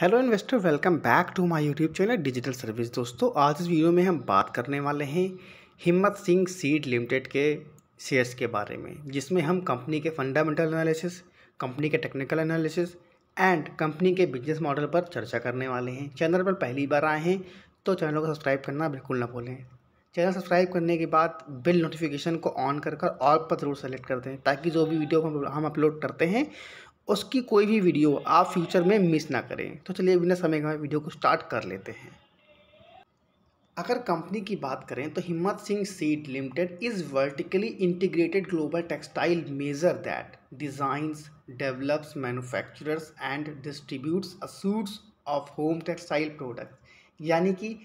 Hello investor welcome back to my YouTube channel digital service दोस्तों, आज इस video में हम बात करने वाले हैं हिम्मत सिंह सीड लिमिटेड के शेयर्स के बारे में, जिसमें हम कंपनी के फंडामेंटल एनालिसिस कंपनी के टेक्निकल एनालिसिस एंड कंपनी के बिज़नेस मॉडल पर चर्चा करने वाले हैं। चैनल पर पहली बार आए हैं तो चैनल को सब्सक्राइब करना बिल्कुल ना भूलें। चैनल सब्सक्राइब करने के बाद बिल नोटिफिकेशन को ऑन कर कर ऑल पर ज़रूर सेलेक्ट कर दें, ताकि जो भी वीडियो हम अपलोड करते हैं उसकी कोई भी वीडियो आप फ्यूचर में मिस ना करें। तो चलिए बिना समय का वीडियो को स्टार्ट कर लेते हैं। अगर कंपनी की बात करें तो Himmat Singh Seide limited is vertically integrated global textile major that designs develops, manufacturers and distributes a suite of home textile product. यानी कि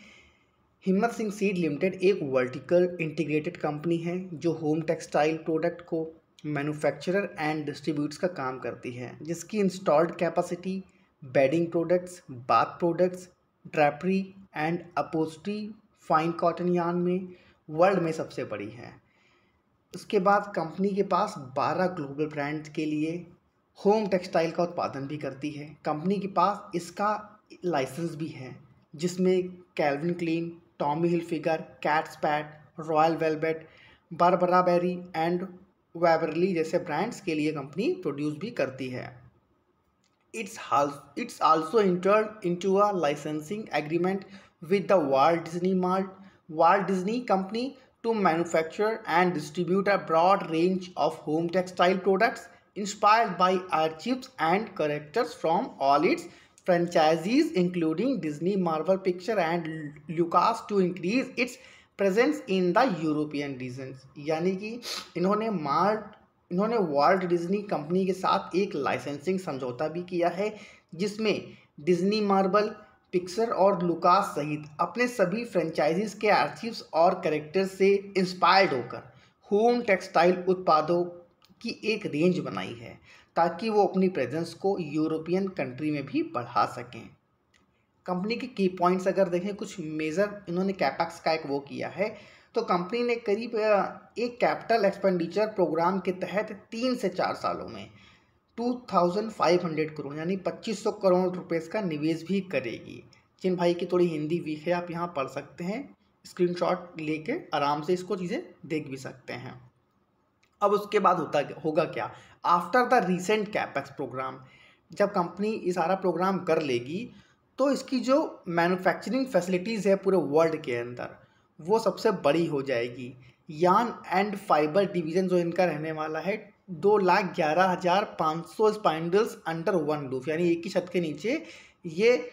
हिम्मत सिंह सीड लिमिटेड एक वर्टिकल इंटीग्रेटेड कंपनी है जो होम टेक्सटाइल प्रोडक्ट को मैन्युफैक्चरर एंड डिस्ट्रीब्यूट्स का काम करती है, जिसकी installed capacity bedding products bath products drapery and upholstery fine cotton yarn में वर्ल्ड में सबसे बड़ी है। उसके बाद कंपनी के पास 12 ग्लोबल ब्रांड्स के लिए होम टेक्सटाइल का उत्पादन भी करती है। कंपनी के पास इसका लाइसेंस भी है, जिसमें Calvin Klein Tommy Hilfiger Kate Spade Royal Velvet Barbara Barry and Waverly जैसे ब्रांड्स के लिए कंपनी प्रोड्यूस भी करती है। It's it's also enter into a licensing agreement with the world Disney mart world Disney company to manufacture and distribute a broad range of home textile products inspired by our chips and characters from all its franchisees including Disney Marvel picture and Lucas to increase its presence in the European region यानी कि इन्होंने mart, इन्होंने world Disney company के साथ एक licensing समझौता भी किया है, जिसमें डिज्नी मार्बल पिक्सर और लुकास सहित अपने सभी फ्रेंचाइजीज के आर्चिव्स और करेक्टर्स से इंस्पायर्ड होकर होम टेक्सटाइल उत्पादों की एक रेंज बनाई है, ताकि वो अपनी प्रेजेंस को यूरोपियन कंट्री में भी बढ़ा सकें। कंपनी के की पॉइंट्स अगर देखें, कुछ मेजर इन्होंने कैपेक्स का एक वो किया है। तो कंपनी ने करीब एक कैपिटल एक्सपेंडिचर प्रोग्राम के तहत तीन से चार सालों में 2500 करोड़ यानी 2500 करोड़ रुपए का निवेश भी करेगी। जिन भाई की थोड़ी हिंदी वीक है, आप यहाँ पढ़ सकते हैं। स्क्रीनशॉट लेके आराम से इसको चीज़ें देख भी सकते हैं। अब उसके बाद होता होगा क्या? After the recent capex programme जब कंपनी ये सारा प्रोग्राम कर लेगी तो इसकी जो मैन्युफैक्चरिंग फैसिलिटीज़ है पूरे वर्ल्ड के अंदर, वो सबसे बड़ी हो जाएगी। यान एंड फाइबर डिवीज़न जो इनका रहने वाला है, दो लाख ग्यारह हज़ार पाँच सौ स्पाइंडल्स अंडर वन रूफ यानी एक ही छत के नीचे, ये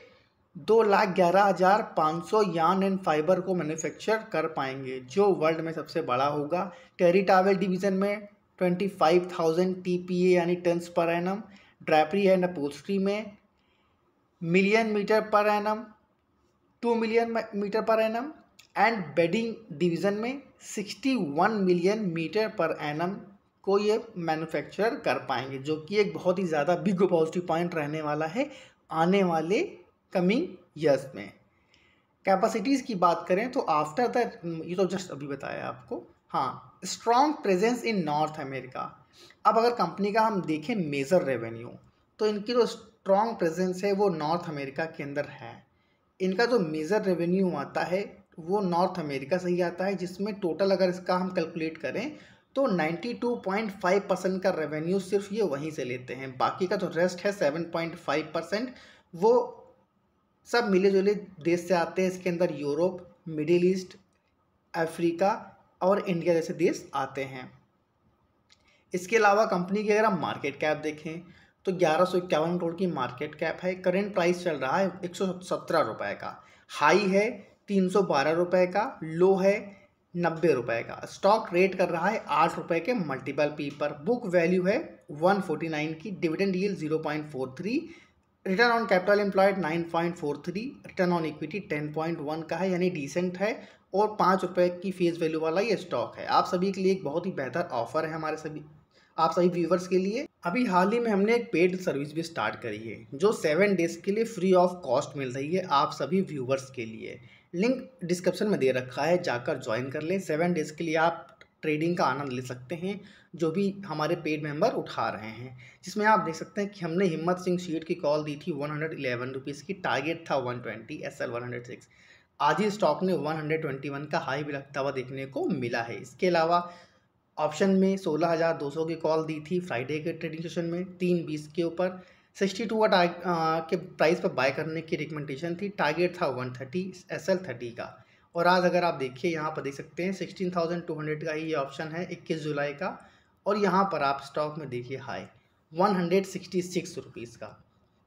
दो लाख ग्यारह हज़ार पाँच सौ यान एंड फाइबर को मैन्युफैक्चर कर पाएँगे, जो वर्ल्ड में सबसे बड़ा होगा। टेरी टावल डिवीज़न में twenty five thousand T P A यानी tons per annum drapery and upholstery में million metre per annum two million metre per annum and bedding division में sixty one million metre per annum को ये manufacture कर पाएँगे, जो कि एक बहुत ही ज़्यादा बिग पॉजिटिव पॉइंट रहने वाला है आने वाले कमिंग ईयर्स में। कैपेसिटीज़ की बात करें तो आफ्टर द ये तो जस्ट अभी बताया आपको। हाँ strong presence in North America अब अगर कंपनी का हम देखें मेजर रेवेन्यू तो इनकी जो स्ट्रॉन्ग प्रेजेंस है, वो नॉर्थ अमेरिका के अंदर है। इनका जो मेजर रेवेन्यू आता है, वो नॉर्थ अमेरिका से ही आता है, जिसमें टोटल अगर इसका हम कैलकुलेट करें तो 92.5 परसेंट का रेवेन्यू सिर्फ़ ये वहीं से लेते हैं। बाकी का जो रेस्ट है 7.5 परसेंट वो सब मिले जुले देश से आते हैं, इसके अंदर यूरोप, मिडिल ईस्ट, अफ्रीका और इंडिया जैसे देश आते हैं। इसके अलावा कंपनी की अगर हम मार्केट कैप देखें तो ग्यारह सौ इक्यावन करोड़ की मार्केट कैप है। करेंट प्राइस चल रहा है एक सौ सत्रह रुपये का। हाई है तीन सौ बारह रुपये का। लो है नब्बे रुपये का। स्टॉक रेट कर रहा है आठ रुपये के मल्टीपल पी पर। बुक वैल्यू है वन फोर्टी नाइन की। Dividend deal zero point four three return on capital employed nine point four three return on equity ten point one का है, यानी डिसेंट है। और पाँच रुपये की फेस वैल्यू वाला ये स्टॉक है। आप सभी के लिए एक बहुत ही बेहतर ऑफ़र है हमारे सभी आप सभी व्यूवर्स के लिए। अभी हाल ही में हमने एक पेड सर्विस भी स्टार्ट करी है, जो सेवन डेज़ के लिए फ्री ऑफ़ कॉस्ट मिल रही है आप सभी व्यूवर्स के लिए। लिंक डिस्क्रिप्शन में दे रखा है, जाकर ज्वाइन कर लें। सेवन डेज़ के लिए आप ट्रेडिंग का आनंद ले सकते हैं, जो भी हमारे पेड मेंबर उठा रहे हैं। जिसमें आप देख सकते हैं कि हमने हिम्मत सिंह शीट की कॉल दी थी वन हंड्रेड इलेवन रुपीज़ की टारगेट था one twenty S L one hundred six आज ही स्टॉक ने वन हंड्रेड ट्वेंटी वन का हाई भी लगता हुआ देखने को मिला है। इसके अलावा ऑप्शन में सोलह हज़ार दो सौ की कॉल दी थी फ्राइडे के ट्रेडिंग सेशन में, तीन बीस के ऊपर। सिक्सटी टू के प्राइस पर बाय करने की रिकमेंडेशन थी, टारगेट था one thirty S L thirty का। और आज अगर आप देखिए, यहाँ पर देख सकते हैं, सिक्सटीन थाउज़ेंड टू हंड्रेड का ही ये ऑप्शन है, इक्कीस जुलाई का। और यहाँ पर आप स्टॉक में देखिए, high, one hundred sixty six rupees का।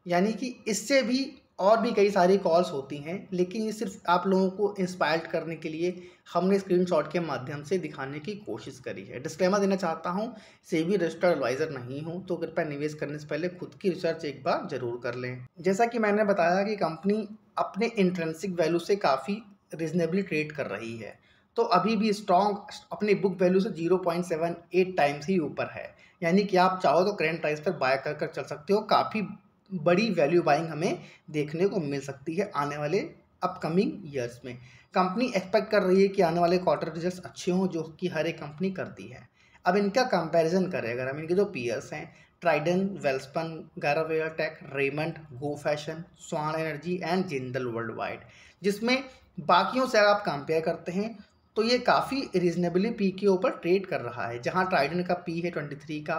यानी कि इससे भी और भी कई सारी कॉल्स होती हैं, लेकिन ये सिर्फ़ आप लोगों को इंस्पायर्ड करने के लिए हमने स्क्रीनशॉट के माध्यम से दिखाने की कोशिश करी है। डिस्क्लेमर देना चाहता हूँ सेबी रजिस्टर्ड एडवाइज़र नहीं हूँ तो कृपया निवेश करने से पहले खुद की रिसर्च एक बार ज़रूर कर लें। जैसा कि मैंने बताया कि कंपनी अपने इंट्रेंसिक वैल्यू से काफ़ी रिजनेबली ट्रेड कर रही है तो अभी भी स्ट्रॉन्ग अपने बुक वैल्यू से zero point seven eight times ही ऊपर है। यानी कि आप चाहो तो करेंट प्राइस पर बाय कर कर चल सकते हो, काफ़ी बड़ी वैल्यू बाइंग हमें देखने को मिल सकती है आने वाले अपकमिंग ईयर्स में। कंपनी एक्सपेक्ट कर रही है कि आने वाले क्वार्टर रिज़ल्ट अच्छे हों, जो कि हर एक कंपनी करती है। अब इनका कंपैरिजन करें, अगर हम इनके जो पीयर्स हैं Trident Welspun Garware take Raymond Go Fashion Swan energy and Jindal world wide जिसमें बाकियों से आप कंपेयर करते हैं तो ये काफ़ी रीजनेबली पी के ऊपर ट्रेड कर रहा है। जहाँ ट्राइडन का पी है ट्वेंटी थ्री का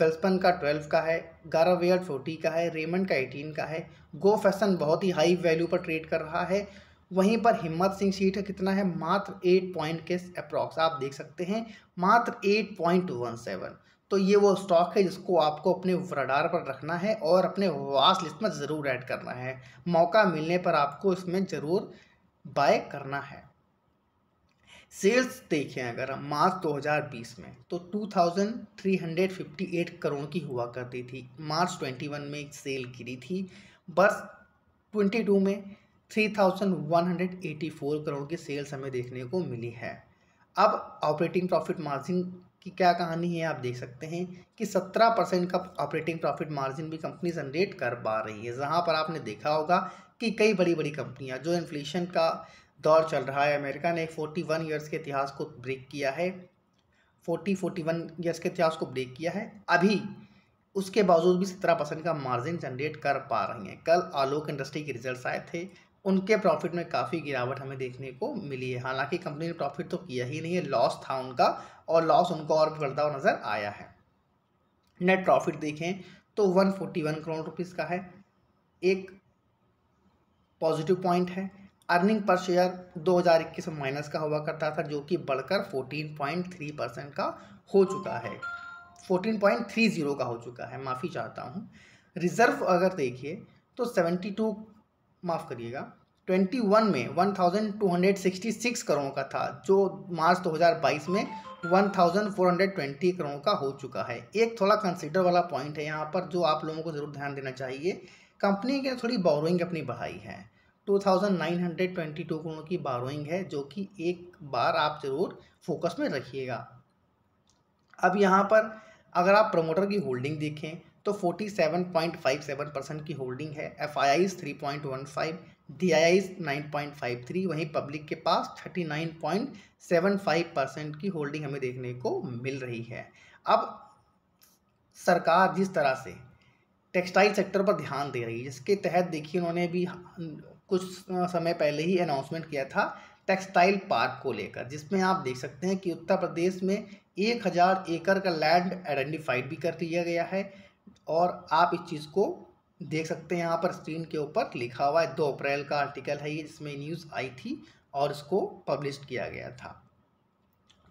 वेल्सपन का ट्वेल्व का है, गारा गारावेयर फोर्टी का है, रेमंड का एटीन का है। गो फ़ैशन बहुत ही हाई वैल्यू पर ट्रेड कर रहा है। वहीं पर हिम्मत सिंह सीट है कितना है? मात्र एट पॉइंट के अप्रॉक्स आप देख सकते हैं। मात्र एट पॉइंट वन सेवन तो ये वो स्टॉक है जिसको आपको अपने रडार पर रखना है और अपने वास लिस्ट में ज़रूर ऐड करना है। मौका मिलने पर आपको इसमें ज़रूर बाय करना है। सेल्स देखें अगर हम, मार्च 2020 में तो 2358 करोड़ की हुआ करती थी। मार्च 21 में एक सेल गिरी थी। बस 22 में 3184 करोड़ की सेल्स हमें देखने को मिली है। अब ऑपरेटिंग प्रॉफिट मार्जिन की क्या कहानी है, आप देख सकते हैं कि 17 परसेंट का ऑपरेटिंग प्रॉफिट मार्जिन भी कंपनी जनरेट कर पा रही है। जहाँ पर आपने देखा होगा कि कई बड़ी बड़ी कंपनियाँ, जो इन्फ्लेशन का दौर चल रहा है अमेरिका ने फोर्टी वन ईयर्स के इतिहास को ब्रेक किया है। फोर्टी फोर्टी वन ईयर्स के इतिहास को ब्रेक किया है। अभी उसके बावजूद भी सत्रह परसेंट का मार्जिन जनरेट कर पा रही हैं। कल आलोक इंडस्ट्री के रिज़ल्ट आए थे। उनके प्रॉफिट में काफ़ी गिरावट हमें देखने को मिली है। हालाँकि कंपनी ने प्रॉफिट तो किया ही नहीं है लॉस था उनका और लॉस उनको और बढ़ता हुआ नज़र आया है। नेट प्रॉफिट देखें तो one forty one crore rupees का है। एक पॉजिटिव पॉइंट है। अर्निंग पर शेयर 2021 में माइनस का हुआ करता था, जो कि बढ़कर 14.3 परसेंट का हो चुका है। 14.30 का हो चुका है, माफ़ी चाहता हूँ। रिज़र्व अगर देखिए तो 72 माफ़ करिएगा 21 में 1266 करोड़ का था, जो मार्च 2022 में 1420 करोड़ का हो चुका है। एक थोड़ा कंसिडर वाला पॉइंट है यहाँ पर, जो आप लोगों को ज़रूर ध्यान देना चाहिए। कंपनी ने थोड़ी बोरोइंग अपनी बढ़ाई है। 2922 करोड़ की बारोइंग है, जो कि एक बार आप ज़रूर फोकस में रखिएगा। अब यहाँ पर अगर आप प्रमोटर की होल्डिंग देखें तो 47.57 परसेंट की होल्डिंग है F I Is three point one five D I Is nine point five three वहीं पब्लिक के पास thirty nine point seven five percent की होल्डिंग हमें देखने को मिल रही है। अब सरकार जिस तरह से टेक्सटाइल सेक्टर पर ध्यान दे रही है, जिसके तहत देखिए उन्होंने भी कुछ समय पहले ही अनाउंसमेंट किया था टेक्सटाइल पार्क को लेकर, जिसमें आप देख सकते हैं कि उत्तर प्रदेश में एक हज़ार एकड़ का लैंड आइडेंटिफाइड भी कर दिया गया है और आप इस चीज़ को देख सकते हैं यहाँ पर स्क्रीन के ऊपर लिखा हुआ है, दो अप्रैल का आर्टिकल है ये, जिसमें न्यूज़ आई थी और इसको पब्लिश किया गया था।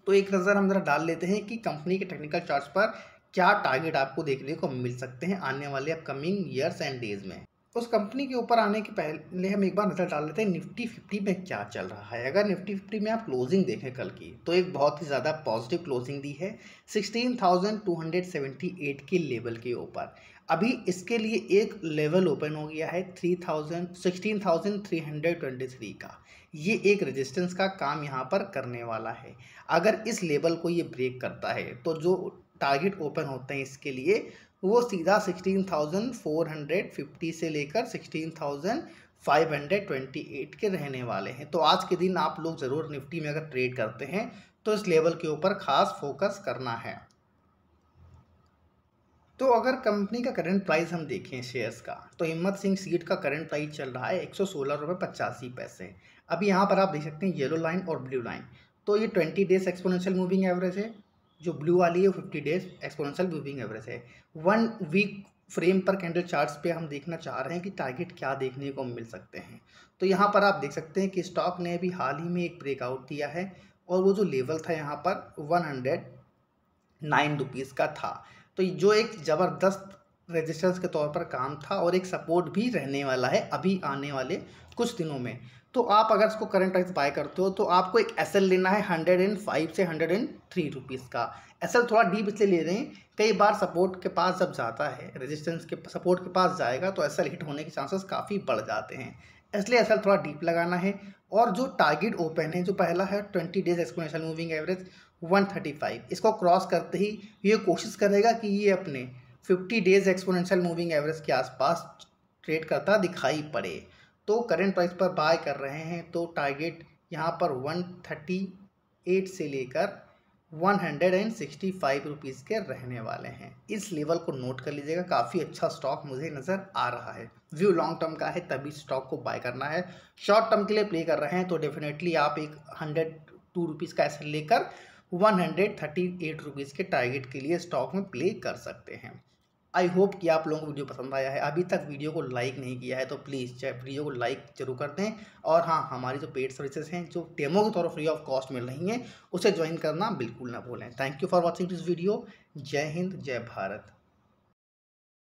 तो एक नज़र हम ज़रा डाल लेते हैं कि कंपनी के टेक्निकल चार्ट पर क्या टारगेट आपको देखने को मिल सकते हैं आने वाले अपकमिंग ईयर्स एंड डेज़ में। उस कंपनी के ऊपर आने के पहले हम एक बार नज़र डाल लेते हैं, निफ्टी फिफ्टी में क्या चल रहा है? अगर निफ्टी फिफ्टी में आप क्लोजिंग देखें कल की तो एक बहुत ही ज़्यादा पॉजिटिव क्लोजिंग दी है sixteen thousand two hundred seventy eight के लेवल के ऊपर। अभी इसके लिए एक लेवल ओपन हो गया है three thousand sixteen thousand three hundred twenty three का। ये एक रेजिस्टेंस का काम यहाँ पर करने वाला है। अगर इस लेवल को ये ब्रेक करता है तो जो टारगेट ओपन होते हैं इसके लिए वो सीधा sixteen thousand four hundred fifty से लेकर sixteen thousand five hundred twenty eight के रहने वाले हैं। तो आज के दिन आप लोग ज़रूर निफ्टी में अगर ट्रेड करते हैं तो इस लेवल के ऊपर खास फोकस करना है। तो अगर कंपनी का करंट प्राइस हम देखें शेयर्स का तो हिम्मत सिंह सीट का करंट प्राइस चल रहा है एक सौ सोलह रुपये पचासी पैसे। अभी यहाँ पर आप देख सकते हैं येलो लाइन और ब्लू लाइन तो ये twenty days exponential moving average है। जो ब्लू वाली है fifty days exponential moving average है। वन वीक फ्रेम पर कैंडल चार्ट्स पे हम देखना चाह रहे हैं कि टारगेट क्या देखने को मिल सकते हैं। तो यहाँ पर आप देख सकते हैं कि स्टॉक ने अभी हाल ही में एक ब्रेकआउट दिया है और वो जो लेवल था यहाँ पर वन हंड्रेड नाइन रुपीज़ का था। तो जो एक ज़बरदस्त रजिस्टेंस के तौर पर काम था और एक सपोर्ट भी रहने वाला है अभी आने वाले कुछ दिनों में। तो आप अगर इसको करंट प्राइस बाय करते हो तो आपको एक एसएल लेना है हंड्रेड एंड फाइव से हंड्रेड एंड थ्री रुपीज़ का। एसएल थोड़ा डीप इसलिए ले रहे हैं, कई बार सपोर्ट के पास जब जाता है रेजिस्टेंस के सपोर्ट के पास जाएगा तो एसएल हिट होने के चांसेस काफ़ी बढ़ जाते हैं। इसलिए एसएल थोड़ा डीप लगाना है। और जो टारगेट ओपन है, जो पहला है twenty days exponential moving average 135 इसको क्रॉस करते ही ये कोशिश करेगा कि ये अपने 50 डेज़ एक्सपोनेंशियल मूविंग एवरेज के आसपास ट्रेड करता दिखाई पड़े। तो करंट प्राइस पर बाय कर रहे हैं तो टारगेट यहाँ पर 138 से लेकर 165 रुपीज़ के रहने वाले हैं। इस लेवल को नोट कर लीजिएगा, काफ़ी अच्छा स्टॉक मुझे नज़र आ रहा है। व्यू लॉन्ग टर्म का है, तभी स्टॉक को बाय करना है। शॉर्ट टर्म के लिए प्ले कर रहे हैं तो डेफिनेटली आप एक हंड्रेड टू रुपीज़ का ऐसे लेकर one hundred thirty eight rupees के टारगेट के लिए स्टॉक में प्ले कर सकते हैं। आई होप कि आप लोगों को वीडियो पसंद आया है। अभी तक वीडियो को लाइक नहीं किया है तो प्लीज़ वीडियो को लाइक ज़रूर कर दें। और हाँ हमारी जो पेड सर्विसेज़ हैं, जो डेमो के तौर पर फ्री ऑफ़ कॉस्ट मिल रही हैं, उसे ज्वाइन करना बिल्कुल ना भूलें। Thank you for watching this video जय हिंद, जय भारत।